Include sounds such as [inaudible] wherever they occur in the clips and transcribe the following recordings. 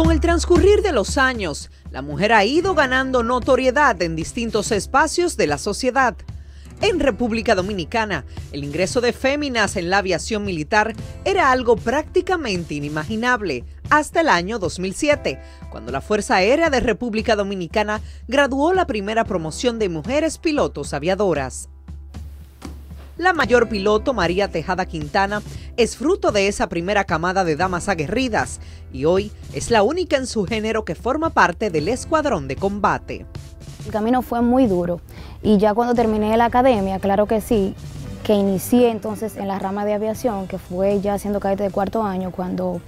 Con el transcurrir de los años, la mujer ha ido ganando notoriedad en distintos espacios de la sociedad. En República Dominicana, el ingreso de féminas en la aviación militar era algo prácticamente inimaginable hasta el año 2007, cuando la Fuerza Aérea de República Dominicana graduó la primera promoción de mujeres pilotos aviadoras. La mayor piloto, María Tejada Quintana, es fruto de esa primera camada de damas aguerridas y hoy es la única en su género que forma parte del escuadrón de combate. El camino fue muy duro y ya cuando terminé la academia, claro que sí, que inicié entonces en la rama de aviación, que fue ya siendo cadete de cuarto año cuando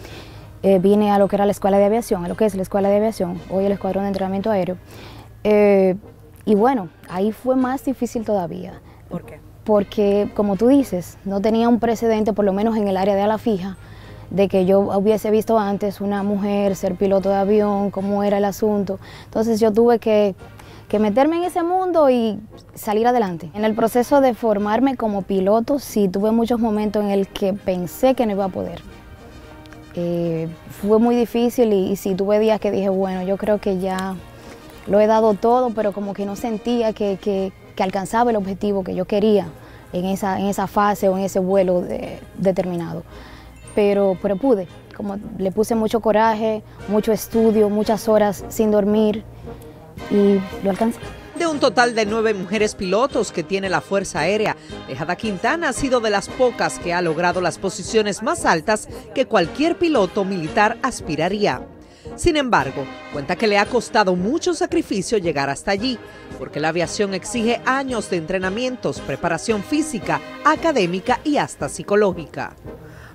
eh, vine a lo que era la escuela de aviación, a lo que es la escuela de aviación, hoy el escuadrón de entrenamiento aéreo. Eh, y bueno, ahí fue más difícil todavía. ¿Por qué? Porque, como tú dices, no tenía un precedente, por lo menos en el área de ala fija, de que yo hubiese visto antes una mujer ser piloto de avión, cómo era el asunto. Entonces yo tuve que que meterme en ese mundo y salir adelante. En el proceso de formarme como piloto, sí tuve muchos momentos en el que pensé que no iba a poder. Eh, fue muy difícil y, sí tuve días que dije, bueno, yo creo que ya lo he dado todo, pero como que no sentía que, alcanzaba el objetivo que yo quería en esa, en esa fase o en ese vuelo determinado. Pero, pero pude, como le puse mucho coraje, mucho estudio, muchas horas sin dormir y lo alcancé. De un total de nueve mujeres pilotos que tiene la Fuerza Aérea, Tejada Quintana ha sido de las pocas que ha logrado las posiciones más altas que cualquier piloto militar aspiraría. Sin embargo, cuenta que le ha costado mucho sacrificio llegar hasta allí, porque la aviación exige años de entrenamientos, preparación física, académica y hasta psicológica.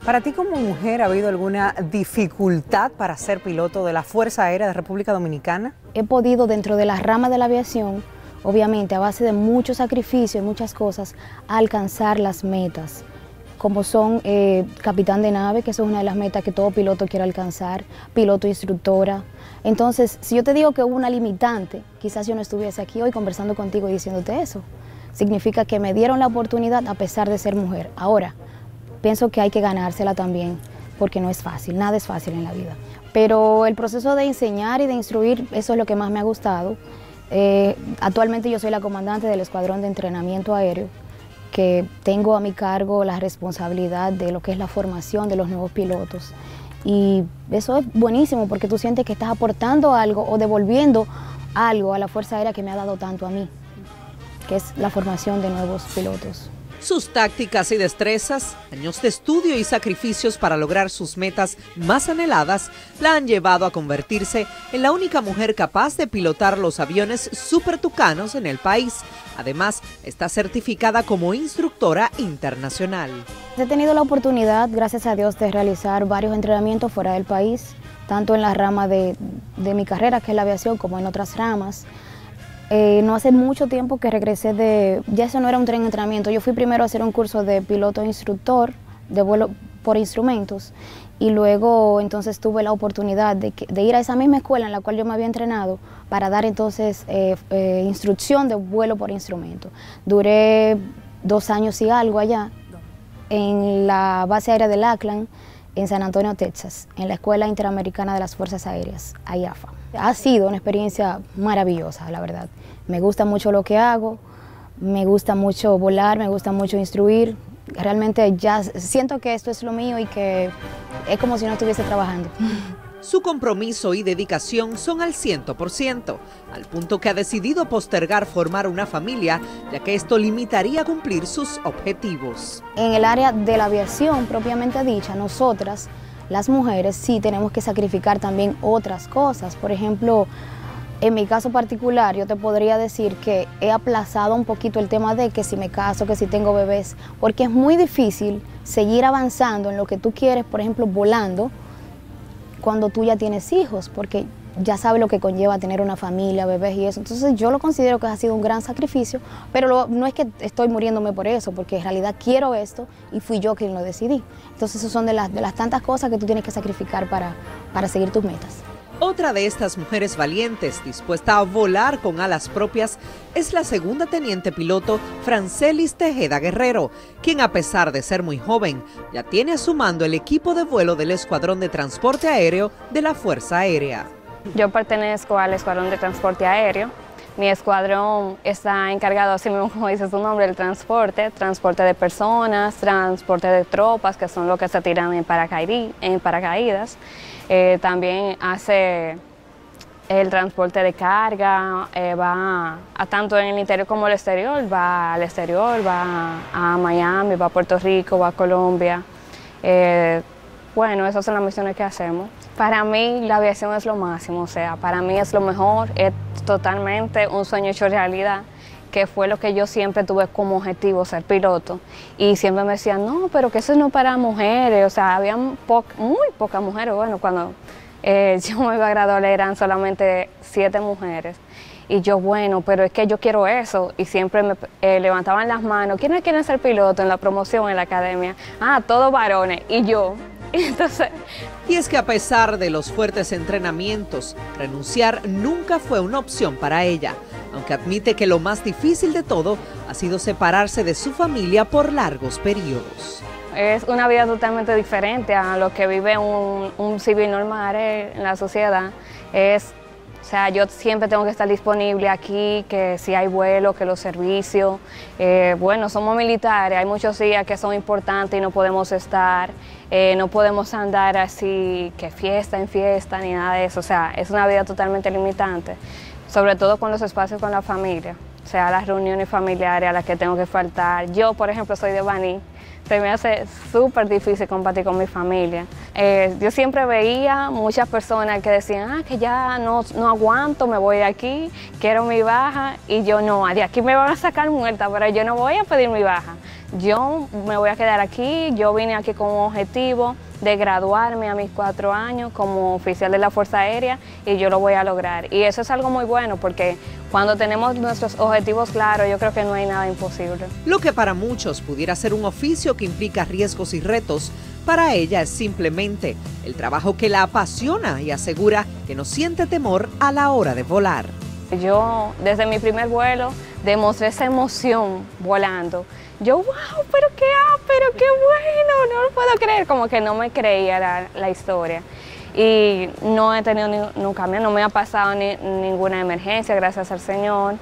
Para ti como mujer, ¿ha habido alguna dificultad para ser piloto de la Fuerza Aérea de República Dominicana? He podido dentro de la rama de la aviación, obviamente a base de mucho sacrificio y muchas cosas, alcanzar las metas como son eh, capitán de nave, que eso es una de las metas que todo piloto quiere alcanzar, piloto instructora. Entonces, si yo te digo que hubo una limitante, quizás yo no estuviese aquí hoy conversando contigo y diciéndote eso. Significa que me dieron la oportunidad a pesar de ser mujer. Ahora, pienso que hay que ganársela también, porque no es fácil, nada es fácil en la vida. Pero el proceso de enseñar y de instruir, eso es lo que más me ha gustado. Eh, actualmente yo soy la comandante del Escuadrón de Entrenamiento Aéreo, que tengo a mi cargo la responsabilidad de lo que es la formación de los nuevos pilotos. Y eso es buenísimo porque tú sientes que estás aportando algo o devolviendo algo a la Fuerza Aérea que me ha dado tanto a mí, que es la formación de nuevos pilotos. Sus tácticas y destrezas, años de estudio y sacrificios para lograr sus metas más anheladas, la han llevado a convertirse en la única mujer capaz de pilotar los aviones super tucanos en el país. Además, está certificada como instructora internacional. He tenido la oportunidad, gracias a Dios, de realizar varios entrenamientos fuera del país, tanto en la rama de, de mi carrera, que es la aviación, como en otras ramas. Eh, no hace mucho tiempo que regresé de, ya eso no era un tren de entrenamiento, yo fui primero a hacer un curso de piloto instructor de vuelo por instrumentos y luego entonces tuve la oportunidad de, ir a esa misma escuela en la cual yo me había entrenado para dar entonces eh, eh, instrucción de vuelo por instrumento. Duré dos años y algo allá en la base aérea de Lackland en San Antonio, Texas, en la Escuela Interamericana de las Fuerzas Aéreas, AIAFA. Ha sido una experiencia maravillosa, la verdad. Me gusta mucho lo que hago, me gusta mucho volar, me gusta mucho instruir. Realmente ya siento que esto es lo mío y que es como si no estuviese trabajando. Su compromiso y dedicación son al 100%, al punto que ha decidido postergar formar una familia, ya que esto limitaría cumplir sus objetivos. En el área de la aviación propiamente dicha, nosotras las mujeres sí tenemos que sacrificar también otras cosas. Por ejemplo, en mi caso particular, yo te podría decir que he aplazado un poquito el tema de que si me caso, que si tengo bebés, porque es muy difícil seguir avanzando en lo que tú quieres, por ejemplo, volando, cuando tú ya tienes hijos, porque ya sabe lo que conlleva tener una familia, bebés y eso. Entonces yo lo considero que ha sido un gran sacrificio, pero no es que estoy muriéndome por eso, porque en realidad quiero esto y fui yo quien lo decidí. Entonces eso son de las, de las tantas cosas que tú tienes que sacrificar para, para seguir tus metas. Otra de estas mujeres valientes, dispuesta a volar con alas propias, es la segunda teniente piloto Francelis Tejeda Guerrero, quien a pesar de ser muy joven, ya tiene a el equipo de vuelo del Escuadrón de Transporte Aéreo de la Fuerza Aérea. Yo pertenezco al Escuadrón de Transporte Aéreo. Mi escuadrón está encargado, así mismo como dice su nombre, del transporte, transporte de personas, transporte de tropas, que son los que se tiran en, en paracaídas. Eh, también hace el transporte de carga, eh, va a, tanto en el interior como el exterior, va al exterior, va a, Miami, va a Puerto Rico, va a Colombia. Eh, bueno, esas son las misiones que hacemos. Para mí la aviación es lo máximo, o sea, para mí es lo mejor, es totalmente un sueño hecho realidad que fue lo que yo siempre tuve como objetivo, ser piloto. Y siempre me decían, no, pero que eso no para mujeres, o sea, había muy pocas mujeres. Bueno, cuando eh, [laughs] yo me iba a graduar eran solamente siete mujeres. Y yo, bueno, pero es que yo quiero eso. Y siempre me eh, levantaban las manos. ¿Quiénes quieren ser piloto en la promoción, en la academia? Ah, todos varones. Y yo, entonces... Y es que a pesar de los fuertes entrenamientos, renunciar nunca fue una opción para ella aunque admite que lo más difícil de todo ha sido separarse de su familia por largos periodos. Es una vida totalmente diferente a lo que vive un, civil normal eh, en la sociedad. Es, o sea, yo siempre tengo que estar disponible aquí, que si hay vuelo, que los servicios. Eh, bueno, somos militares, hay muchos días que son importantes y no podemos estar, eh, no podemos andar así, que fiesta en fiesta, ni nada de eso. O sea, es una vida totalmente limitante sobre todo con los espacios con la familia, o sea, las reuniones familiares a las que tengo que faltar. Yo, por ejemplo, soy de Baní, se me hace súper difícil compartir con mi familia. Eh, yo siempre veía muchas personas que decían, ah, que ya no, no aguanto, me voy de aquí, quiero mi baja, y yo no, de aquí me van a sacar muerta, pero yo no voy a pedir mi baja. Yo me voy a quedar aquí, yo vine aquí con un objetivo, de graduarme a mis cuatro años como oficial de la Fuerza Aérea y yo lo voy a lograr. Y eso es algo muy bueno porque cuando tenemos nuestros objetivos claros yo creo que no hay nada imposible. Lo que para muchos pudiera ser un oficio que implica riesgos y retos, para ella es simplemente el trabajo que la apasiona y asegura que no siente temor a la hora de volar. Yo desde mi primer vuelo demostré esa emoción volando yo, wow, pero qué, ah, pero qué bueno, no lo puedo creer, como que no me creía la, historia. Y no he tenido ni, nunca, no me ha pasado ni, ninguna emergencia, gracias al Señor.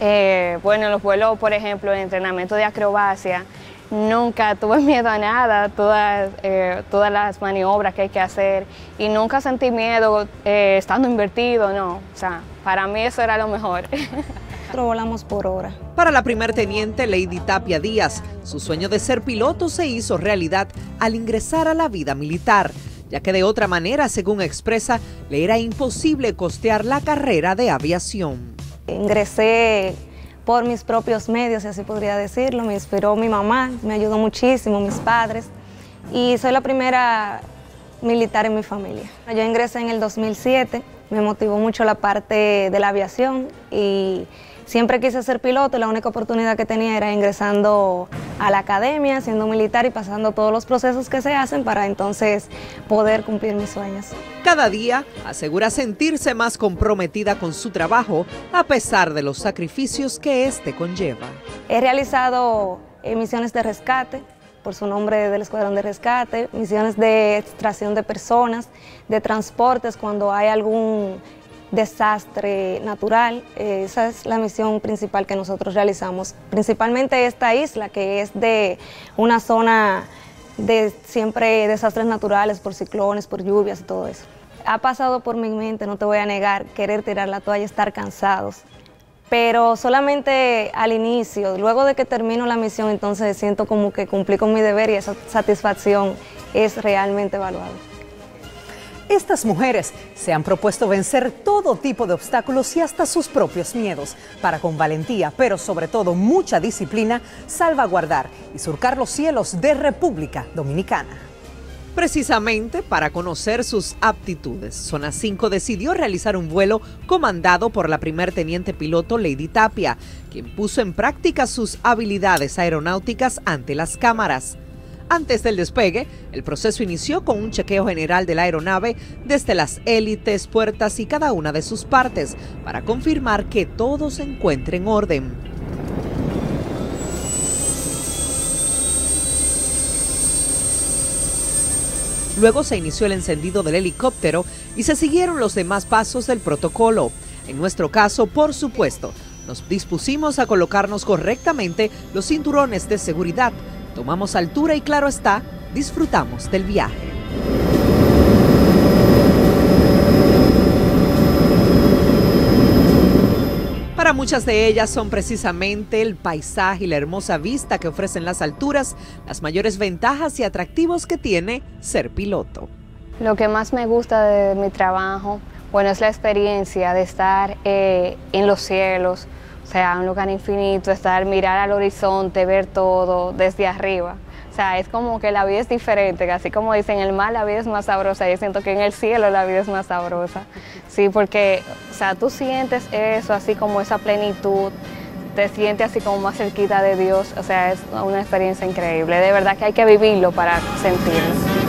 Eh, bueno, los vuelos, por ejemplo, en entrenamiento de acrobacia, nunca tuve [laughs] miedo a nada, todas, eh, todas las maniobras que hay que hacer y nunca sentí miedo eh, estando invertido, no. O sea, para mí eso era lo mejor. [laughs] volamos por hora. Para la primer teniente Lady Tapia Díaz, su sueño de ser piloto se hizo realidad al ingresar a la vida militar, ya que de otra manera, según expresa, le era imposible costear la carrera de aviación. Ingresé por mis propios medios, si así podría decirlo, me inspiró mi mamá, me ayudó muchísimo, mis padres, y soy la primera militar en mi familia. Yo ingresé en el 2007, me motivó mucho la parte de la aviación y Siempre quise ser piloto y la única oportunidad que tenía era ingresando a la academia, siendo militar y pasando todos los procesos que se hacen para entonces poder cumplir mis sueños. Cada día asegura sentirse más comprometida con su trabajo a pesar de los sacrificios que éste conlleva. He realizado misiones de rescate, por su nombre del Escuadrón de Rescate, misiones de extracción de personas, de transportes cuando hay algún desastre natural. Esa es la misión principal que nosotros realizamos. Principalmente esta isla, que es de una zona de siempre desastres naturales por ciclones, por lluvias y todo eso. Ha pasado por mi mente, no te voy a negar, querer tirar la toalla, estar cansados. Pero solamente al inicio, luego de que termino la misión, entonces siento como que cumplí con mi deber y esa satisfacción es realmente evaluada. Estas mujeres se han propuesto vencer todo tipo de obstáculos y hasta sus propios miedos para con valentía, pero sobre todo mucha disciplina, salvaguardar y surcar los cielos de República Dominicana. Precisamente para conocer sus aptitudes, Zona 5 decidió realizar un vuelo comandado por la primer teniente piloto Lady Tapia, quien puso en práctica sus habilidades aeronáuticas ante las cámaras. Antes del despegue, el proceso inició con un chequeo general de la aeronave desde las élites, puertas y cada una de sus partes para confirmar que todo se encuentre en orden. Luego se inició el encendido del helicóptero y se siguieron los demás pasos del protocolo. En nuestro caso, por supuesto, nos dispusimos a colocarnos correctamente los cinturones de seguridad tomamos altura y claro está, disfrutamos del viaje. Para muchas de ellas son precisamente el paisaje y la hermosa vista que ofrecen las alturas las mayores ventajas y atractivos que tiene ser piloto. Lo que más me gusta de mi trabajo, bueno, es la experiencia de estar eh, en los cielos, o sea, un lugar infinito, estar, mirar al horizonte, ver todo desde arriba. O sea, es como que la vida es diferente, así como dicen, en el mar la vida es más sabrosa, yo siento que en el cielo la vida es más sabrosa. Sí, porque, o sea, tú sientes eso, así como esa plenitud, te sientes así como más cerquita de Dios, o sea, es una experiencia increíble. De verdad que hay que vivirlo para sentirlo.